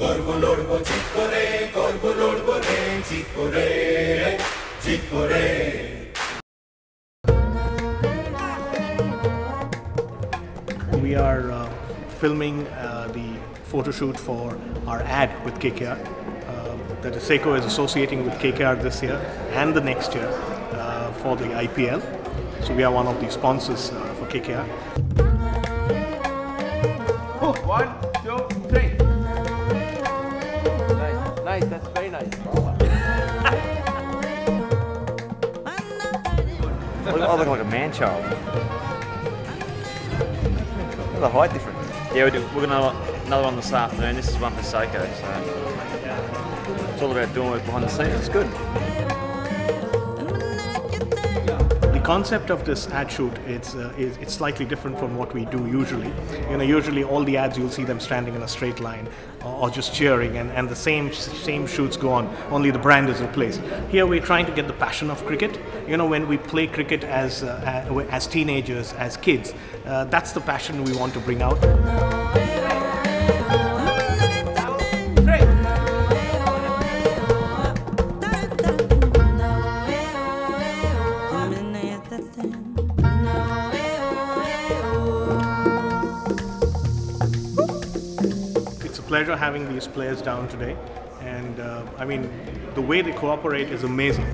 করব লড়ব ঠিক করে করব লড়ব রে ঠিক করে ঠিক করে We are uh, filming uh, the photo shoot for our ad with KKR. Uh, that is Seiko is associating with KKR this year and the next year uh, for the IPL. So we are one of the sponsors uh, for KKR. One, two, three. I look, like a man child. Look at the height difference. Yeah, we do. We're gonna another one this afternoon. This is one for Seiko, so it's all about doing work behind the scenes. It's good. Concept of this ad shoot it's, uh, is it's slightly different from what we do usually. You know, usually all the ads you'll see them standing in a straight line or, or just cheering, and, and the same same shoots go on. Only the brand is replaced. Here we're trying to get the passion of cricket. You know, when we play cricket as uh, as teenagers, as kids, uh, that's the passion we want to bring out. Pleasure having these players down today, and uh, I mean, the way they cooperate is amazing.